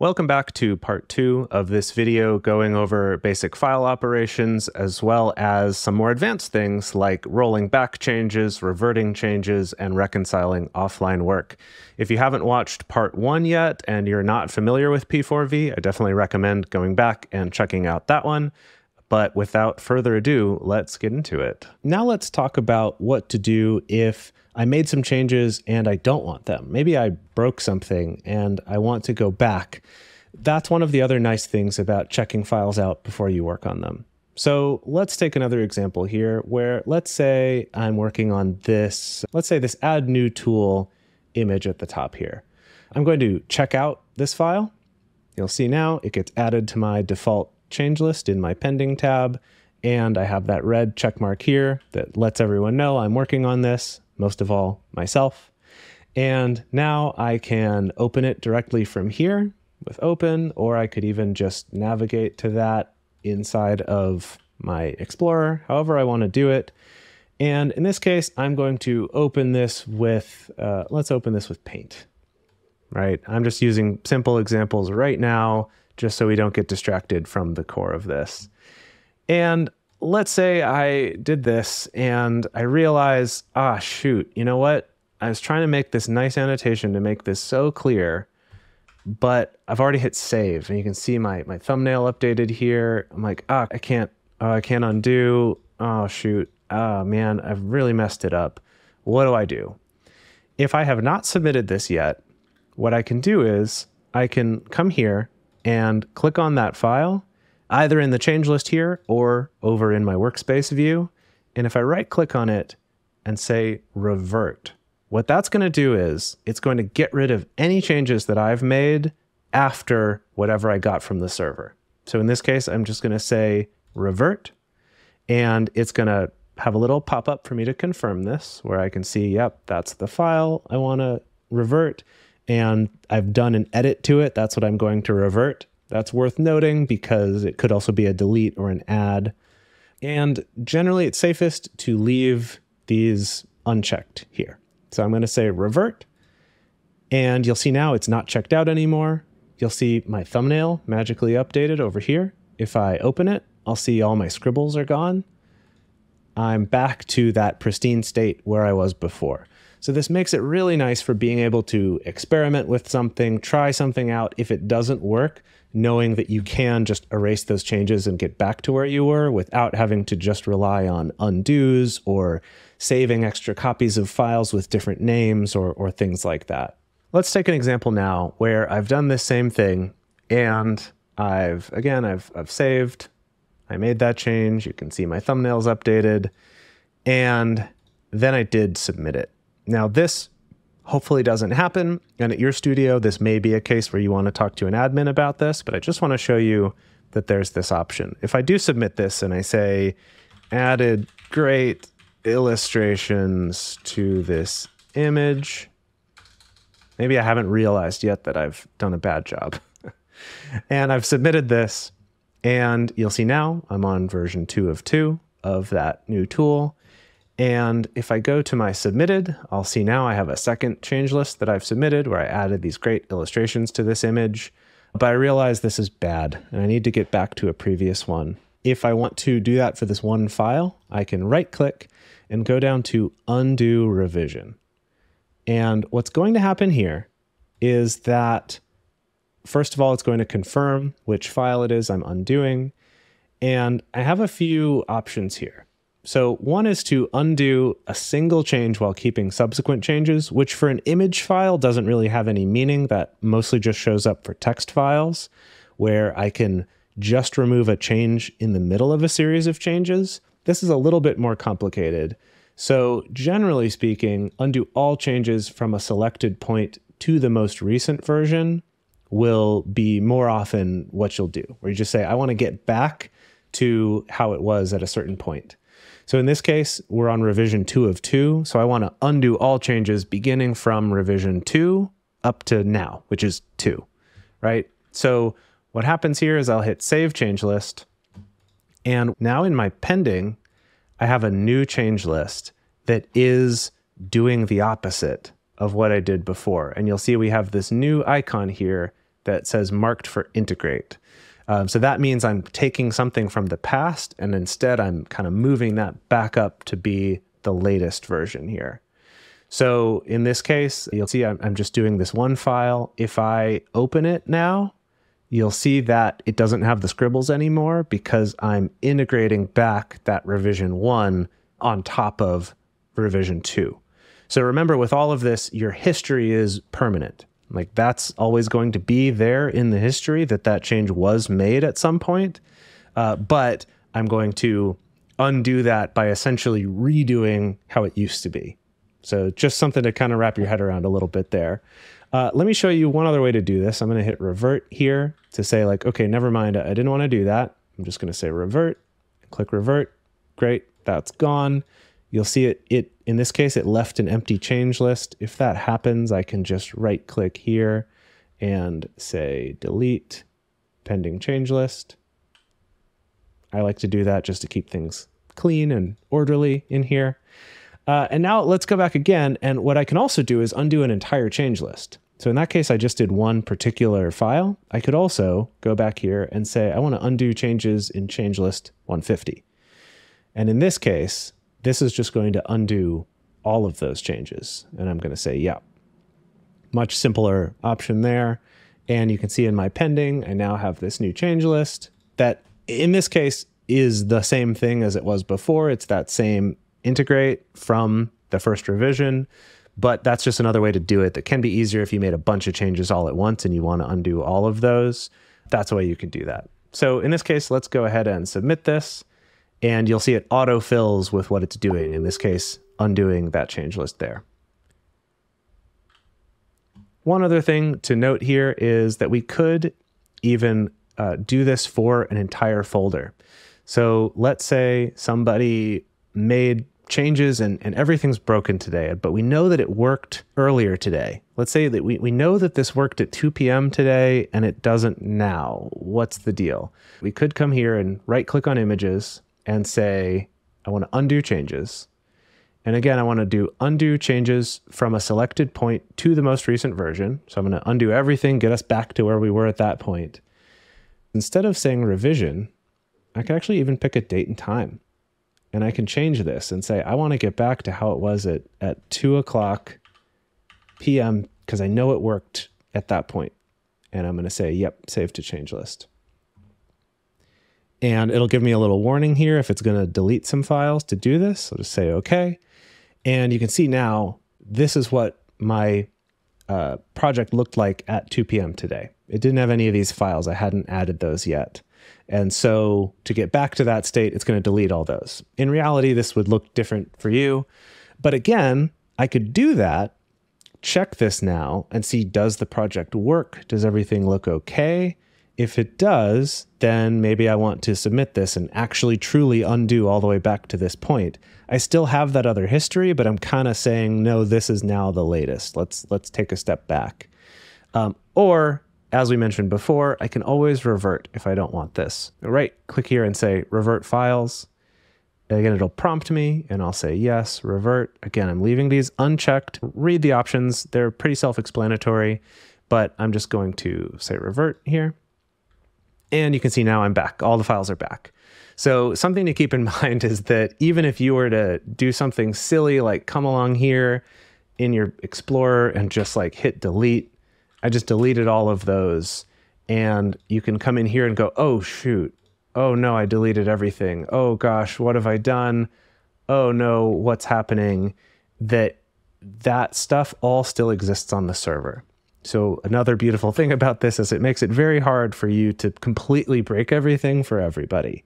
Welcome back to part two of this video going over basic file operations as well as some more advanced things like rolling back changes, reverting changes, and reconciling offline work. If you haven't watched part one yet and you're not familiar with P4V, I definitely recommend going back and checking out that one. But without further ado, let's get into it. Now let's talk about what to do if I made some changes and I don't want them. Maybe I broke something and I want to go back. That's one of the other nice things about checking files out before you work on them. So let's take another example here where let's say I'm working on this, let's say this add new tool image at the top here. I'm going to check out this file. You'll see now it gets added to my default change list in my pending tab. And I have that red check mark here that lets everyone know I'm working on this, most of all myself. And now I can open it directly from here with open, or I could even just navigate to that inside of my Explorer, however I want to do it. And in this case, I'm going to open this with, uh, let's open this with Paint, right? I'm just using simple examples right now just so we don't get distracted from the core of this. And let's say I did this and I realize, ah, shoot, you know what? I was trying to make this nice annotation to make this so clear, but I've already hit save and you can see my, my thumbnail updated here. I'm like, ah, I can't, oh, I can't undo. Oh, shoot. Oh, man, I've really messed it up. What do I do? If I have not submitted this yet, what I can do is I can come here and click on that file, either in the change list here or over in my workspace view. And if I right click on it and say revert, what that's going to do is it's going to get rid of any changes that I've made after whatever I got from the server. So in this case, I'm just going to say revert, and it's going to have a little pop up for me to confirm this where I can see, yep, that's the file I want to revert and I've done an edit to it. That's what I'm going to revert. That's worth noting because it could also be a delete or an add. And generally, it's safest to leave these unchecked here. So I'm going to say revert. And you'll see now it's not checked out anymore. You'll see my thumbnail magically updated over here. If I open it, I'll see all my scribbles are gone. I'm back to that pristine state where I was before. So this makes it really nice for being able to experiment with something, try something out. If it doesn't work, knowing that you can just erase those changes and get back to where you were without having to just rely on undos or saving extra copies of files with different names or, or things like that. Let's take an example now where I've done this same thing and I've, again, I've, I've saved, I made that change. You can see my thumbnails updated and then I did submit it. Now, this hopefully doesn't happen. And at your studio, this may be a case where you want to talk to an admin about this, but I just want to show you that there's this option. If I do submit this and I say added great illustrations to this image, maybe I haven't realized yet that I've done a bad job. and I've submitted this, and you'll see now I'm on version two of two of that new tool. And if I go to my submitted, I'll see now I have a second change list that I've submitted where I added these great illustrations to this image. But I realize this is bad and I need to get back to a previous one. If I want to do that for this one file, I can right click and go down to undo revision. And what's going to happen here is that, first of all, it's going to confirm which file it is I'm undoing. And I have a few options here. So one is to undo a single change while keeping subsequent changes, which for an image file doesn't really have any meaning. That mostly just shows up for text files, where I can just remove a change in the middle of a series of changes. This is a little bit more complicated. So generally speaking, undo all changes from a selected point to the most recent version will be more often what you'll do, where you just say, I want to get back to how it was at a certain point. So in this case, we're on revision two of two. So I want to undo all changes beginning from revision two up to now, which is two, right? So what happens here is I'll hit save change list. And now in my pending, I have a new change list that is doing the opposite of what I did before. And you'll see we have this new icon here that says marked for integrate. Um, so that means I'm taking something from the past and instead I'm kind of moving that back up to be the latest version here. So in this case, you'll see I'm, I'm just doing this one file. If I open it now, you'll see that it doesn't have the scribbles anymore because I'm integrating back that revision one on top of revision two. So remember, with all of this, your history is permanent. Like that's always going to be there in the history that that change was made at some point. Uh, but I'm going to undo that by essentially redoing how it used to be. So just something to kind of wrap your head around a little bit there. Uh, let me show you one other way to do this. I'm going to hit revert here to say like, okay, never mind. I didn't want to do that. I'm just going to say revert, click revert. Great. That's gone. You'll see it, it, in this case, it left an empty change list. If that happens, I can just right click here and say delete pending change list. I like to do that just to keep things clean and orderly in here. Uh, and now let's go back again. And what I can also do is undo an entire change list. So in that case, I just did one particular file. I could also go back here and say, I want to undo changes in change list 150. And in this case, this is just going to undo all of those changes. And I'm going to say, yeah. Much simpler option there. And you can see in my pending, I now have this new change list that in this case is the same thing as it was before. It's that same integrate from the first revision, but that's just another way to do it that can be easier if you made a bunch of changes all at once and you want to undo all of those. That's a way you can do that. So in this case, let's go ahead and submit this and you'll see it autofills with what it's doing. In this case, undoing that change list there. One other thing to note here is that we could even uh, do this for an entire folder. So let's say somebody made changes and, and everything's broken today, but we know that it worked earlier today. Let's say that we, we know that this worked at 2 p.m. today and it doesn't now. What's the deal? We could come here and right click on images and say, I want to undo changes. And again, I want to do undo changes from a selected point to the most recent version. So I'm going to undo everything, get us back to where we were at that point. Instead of saying revision, I can actually even pick a date and time and I can change this and say, I want to get back to how it was at, at 2 o'clock p.m. because I know it worked at that point. And I'm going to say, yep, save to change list. And it'll give me a little warning here if it's going to delete some files to do this. I'll just say OK. And you can see now, this is what my uh, project looked like at 2 p.m. today. It didn't have any of these files. I hadn't added those yet. And so to get back to that state, it's going to delete all those. In reality, this would look different for you. But again, I could do that, check this now, and see does the project work? Does everything look okay? If it does, then maybe I want to submit this and actually truly undo all the way back to this point. I still have that other history, but I'm kind of saying, no, this is now the latest. Let's let's take a step back. Um, or as we mentioned before, I can always revert if I don't want this. Right click here and say revert files. Again, it'll prompt me and I'll say yes, revert. Again, I'm leaving these unchecked. Read the options. They're pretty self-explanatory, but I'm just going to say revert here. And you can see now I'm back. All the files are back. So something to keep in mind is that even if you were to do something silly like come along here in your Explorer and just like hit delete, I just deleted all of those. And you can come in here and go, oh, shoot. Oh, no, I deleted everything. Oh, gosh, what have I done? Oh, no, what's happening? That that stuff all still exists on the server. So another beautiful thing about this is it makes it very hard for you to completely break everything for everybody.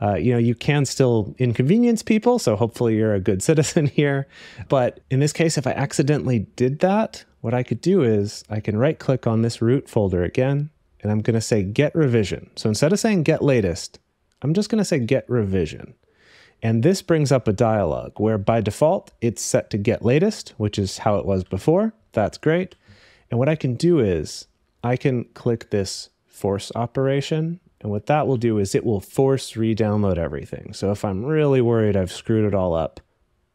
Uh, you know, you can still inconvenience people, so hopefully you're a good citizen here. But in this case, if I accidentally did that, what I could do is I can right click on this root folder again, and I'm going to say get revision. So instead of saying get latest, I'm just going to say get revision. And this brings up a dialog where by default it's set to get latest, which is how it was before. That's great. And what I can do is I can click this force operation. And what that will do is it will force re-download everything. So if I'm really worried I've screwed it all up,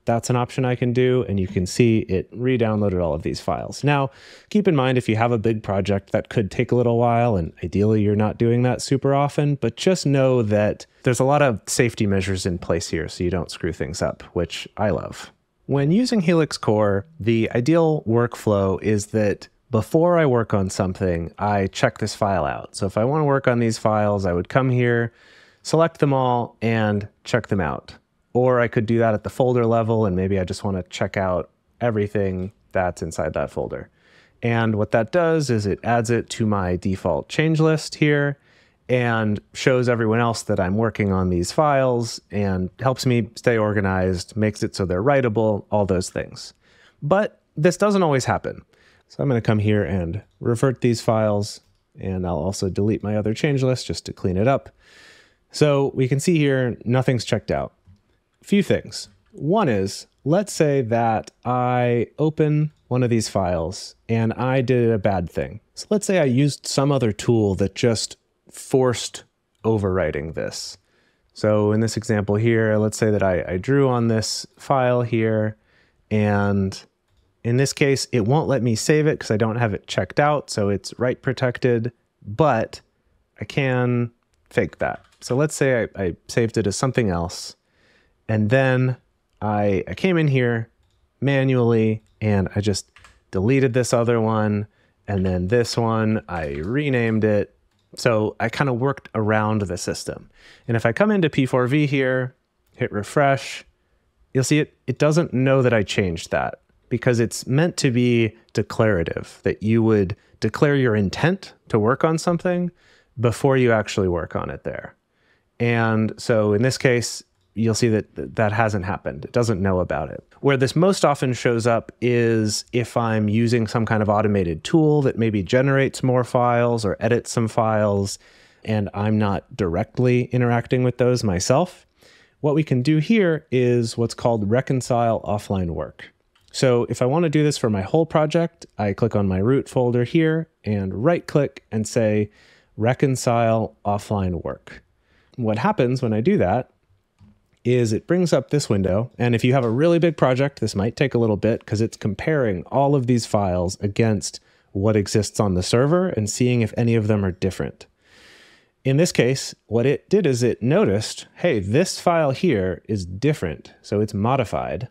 that's an option I can do. And you can see it re-downloaded all of these files. Now, keep in mind if you have a big project that could take a little while, and ideally you're not doing that super often, but just know that there's a lot of safety measures in place here so you don't screw things up, which I love. When using Helix Core, the ideal workflow is that before I work on something, I check this file out. So if I want to work on these files, I would come here, select them all, and check them out. Or I could do that at the folder level, and maybe I just want to check out everything that's inside that folder. And what that does is it adds it to my default change list here and shows everyone else that I'm working on these files and helps me stay organized, makes it so they're writable, all those things. But this doesn't always happen. So I'm going to come here and revert these files, and I'll also delete my other change list just to clean it up. So we can see here, nothing's checked out. Few things. One is, let's say that I open one of these files and I did a bad thing. So let's say I used some other tool that just forced overwriting this. So in this example here, let's say that I, I drew on this file here and in this case, it won't let me save it because I don't have it checked out, so it's write protected, but I can fake that. So let's say I, I saved it as something else, and then I, I came in here manually and I just deleted this other one, and then this one, I renamed it. So I kind of worked around the system. And if I come into P4V here, hit refresh, you'll see it, it doesn't know that I changed that because it's meant to be declarative, that you would declare your intent to work on something before you actually work on it there. And so in this case, you'll see that that hasn't happened. It doesn't know about it. Where this most often shows up is if I'm using some kind of automated tool that maybe generates more files or edits some files, and I'm not directly interacting with those myself. What we can do here is what's called reconcile offline work. So if I want to do this for my whole project, I click on my root folder here and right click and say reconcile offline work. What happens when I do that is it brings up this window. And if you have a really big project, this might take a little bit because it's comparing all of these files against what exists on the server and seeing if any of them are different. In this case, what it did is it noticed, hey, this file here is different. So it's modified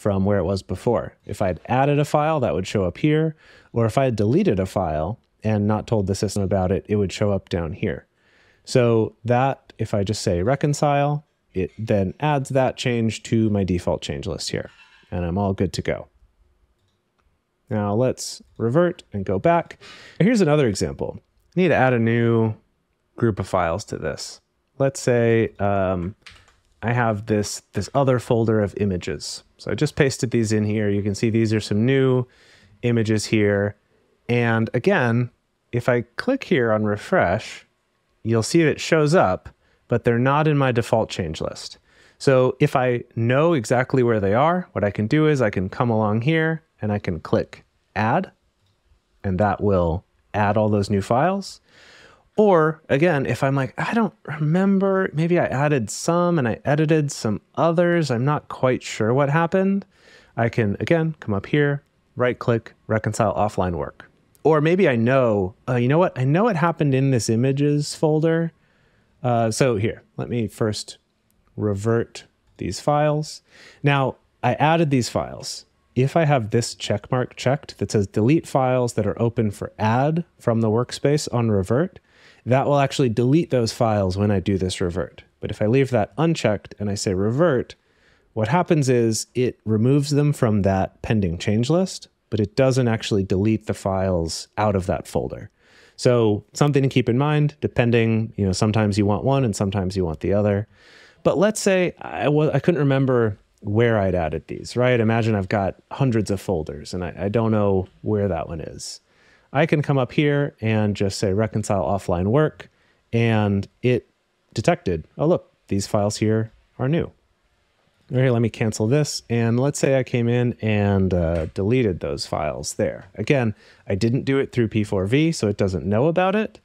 from where it was before. If I had added a file, that would show up here, or if I had deleted a file and not told the system about it, it would show up down here. So that, if I just say reconcile, it then adds that change to my default change list here, and I'm all good to go. Now let's revert and go back. Here's another example. I need to add a new group of files to this. Let's say um, I have this, this other folder of images. So I just pasted these in here. You can see these are some new images here. And again, if I click here on refresh, you'll see it shows up, but they're not in my default change list. So if I know exactly where they are, what I can do is I can come along here and I can click add, and that will add all those new files. Or again, if I'm like, I don't remember, maybe I added some and I edited some others, I'm not quite sure what happened, I can again come up here, right click, reconcile offline work. Or maybe I know, uh, you know what? I know it happened in this images folder. Uh, so here, let me first revert these files. Now, I added these files. If I have this check mark checked that says delete files that are open for add from the workspace on revert, that will actually delete those files when I do this revert. But if I leave that unchecked and I say revert, what happens is it removes them from that pending change list, but it doesn't actually delete the files out of that folder. So something to keep in mind, depending, you know, sometimes you want one and sometimes you want the other. But let's say I couldn't remember where I'd added these, right? Imagine I've got hundreds of folders and I, I don't know where that one is. I can come up here and just say reconcile offline work, and it detected, oh, look, these files here are new. Okay, let me cancel this. And let's say I came in and uh, deleted those files there. Again, I didn't do it through P4V, so it doesn't know about it.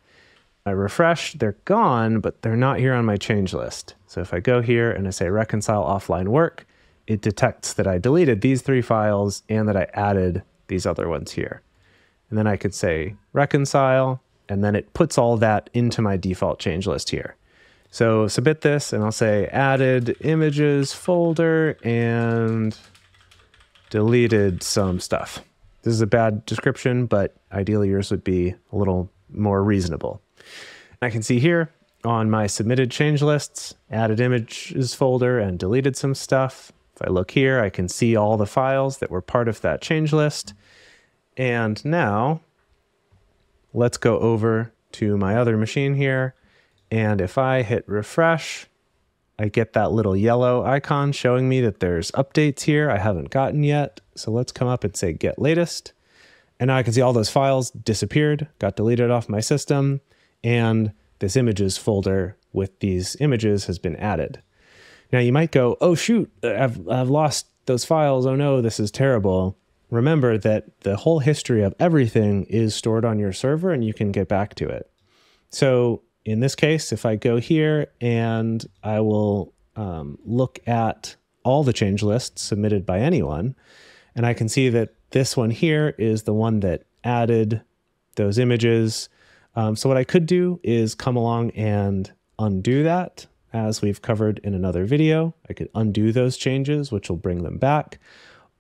I refresh, they're gone, but they're not here on my change list. So if I go here and I say reconcile offline work, it detects that I deleted these three files and that I added these other ones here. And then I could say reconcile, and then it puts all that into my default change list here. So submit this and I'll say added images folder and deleted some stuff. This is a bad description, but ideally yours would be a little more reasonable. I can see here on my submitted change lists, added images folder and deleted some stuff. If I look here, I can see all the files that were part of that change list. And now let's go over to my other machine here. And if I hit refresh, I get that little yellow icon showing me that there's updates here I haven't gotten yet. So let's come up and say get latest. And now I can see all those files disappeared, got deleted off my system, and this images folder with these images has been added. Now you might go, oh shoot, I've, I've lost those files. Oh no, this is terrible. Remember that the whole history of everything is stored on your server and you can get back to it. So in this case, if I go here and I will um, look at all the change lists submitted by anyone, and I can see that this one here is the one that added those images um, so what I could do is come along and undo that as we've covered in another video. I could undo those changes, which will bring them back.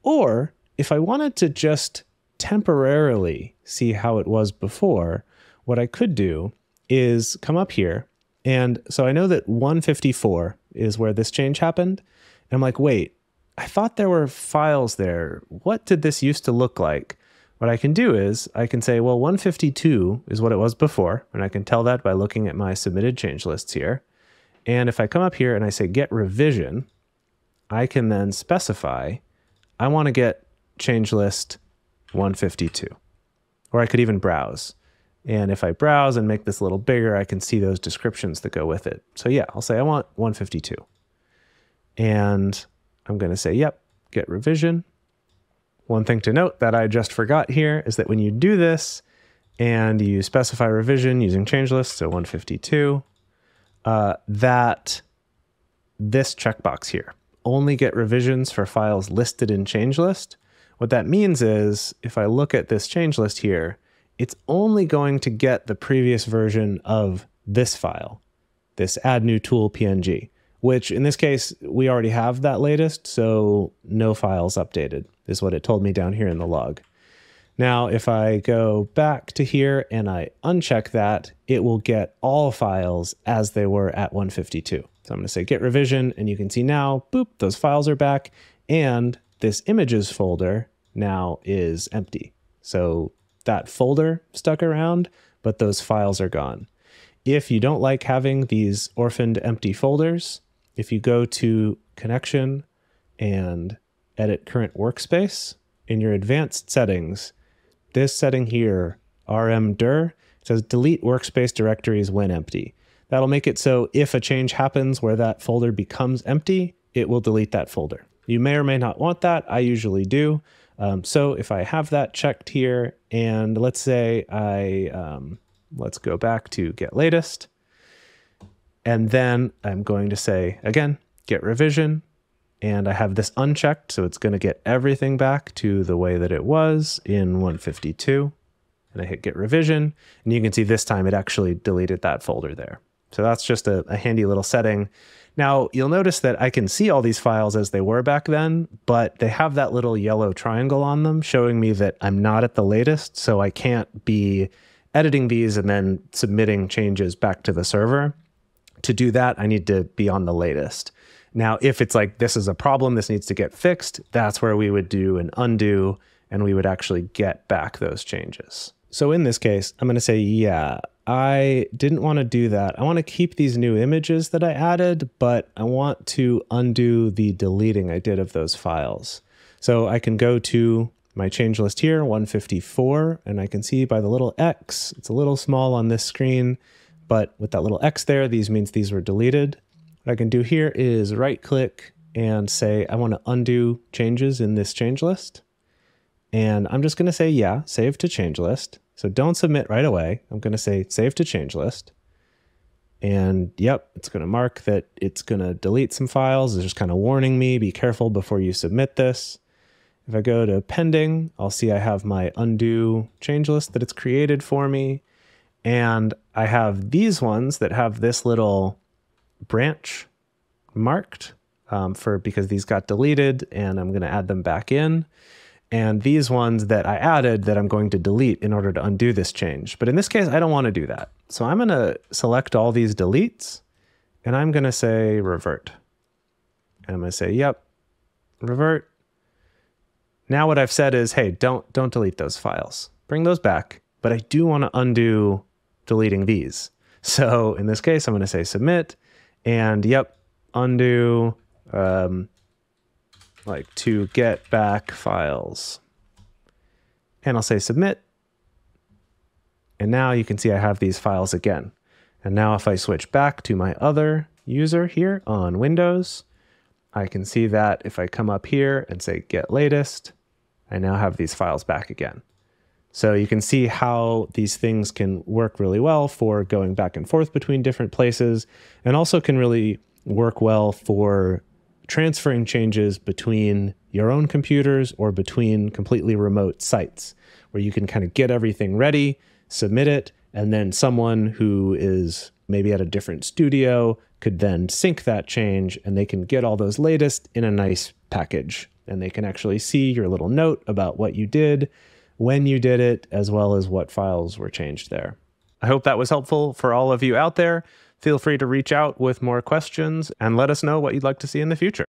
Or if I wanted to just temporarily see how it was before, what I could do is come up here. And so I know that 154 is where this change happened. And I'm like, wait, I thought there were files there. What did this used to look like? What I can do is I can say, well, 152 is what it was before, and I can tell that by looking at my submitted change lists here. And if I come up here and I say get revision, I can then specify I want to get change list 152. Or I could even browse. And if I browse and make this a little bigger, I can see those descriptions that go with it. So yeah, I'll say I want 152. And I'm going to say, yep, get revision. One thing to note that I just forgot here is that when you do this and you specify revision using change list, so 152, uh, that this checkbox here, only get revisions for files listed in change list. What that means is if I look at this change list here, it's only going to get the previous version of this file, this add new tool PNG, which in this case, we already have that latest, so no files updated is what it told me down here in the log. Now, if I go back to here and I uncheck that, it will get all files as they were at 152. So I'm going to say get revision, and you can see now, boop, those files are back, and this images folder now is empty. So that folder stuck around, but those files are gone. If you don't like having these orphaned empty folders, if you go to connection and edit current workspace, in your advanced settings, this setting here, rmdir, says delete workspace directories when empty. That'll make it so if a change happens where that folder becomes empty, it will delete that folder. You may or may not want that. I usually do. Um, so if I have that checked here, and let's say I, um, let's go back to get latest, and then I'm going to say, again, get revision, and I have this unchecked, so it's going to get everything back to the way that it was in 152. And I hit get revision, and you can see this time it actually deleted that folder there. So that's just a, a handy little setting. Now, you'll notice that I can see all these files as they were back then, but they have that little yellow triangle on them showing me that I'm not at the latest, so I can't be editing these and then submitting changes back to the server. To do that, I need to be on the latest. Now, if it's like this is a problem, this needs to get fixed, that's where we would do an undo and we would actually get back those changes. So in this case, I'm going to say, yeah, I didn't want to do that. I want to keep these new images that I added, but I want to undo the deleting I did of those files. So I can go to my change list here, 154, and I can see by the little X, it's a little small on this screen, but with that little X there, these means these were deleted. What I can do here is right click and say, I want to undo changes in this change list. And I'm just going to say, yeah, save to change list. So don't submit right away. I'm going to say save to change list. And yep, it's going to mark that it's going to delete some files. It's just kind of warning me, be careful before you submit this. If I go to pending, I'll see I have my undo change list that it's created for me. And I have these ones that have this little branch marked um, for because these got deleted and I'm going to add them back in. And these ones that I added that I'm going to delete in order to undo this change. But in this case, I don't want to do that. So I'm going to select all these deletes and I'm going to say revert. And I'm going to say, yep, revert. Now what I've said is, hey, don't don't delete those files. Bring those back, but I do want to undo deleting these. So in this case, I'm going to say submit and yep, undo um, like to get back files. And I'll say submit. And now you can see I have these files again. And now if I switch back to my other user here on Windows, I can see that if I come up here and say get latest, I now have these files back again. So you can see how these things can work really well for going back and forth between different places and also can really work well for transferring changes between your own computers or between completely remote sites where you can kind of get everything ready, submit it, and then someone who is maybe at a different studio could then sync that change and they can get all those latest in a nice package and they can actually see your little note about what you did when you did it, as well as what files were changed there. I hope that was helpful for all of you out there. Feel free to reach out with more questions and let us know what you'd like to see in the future.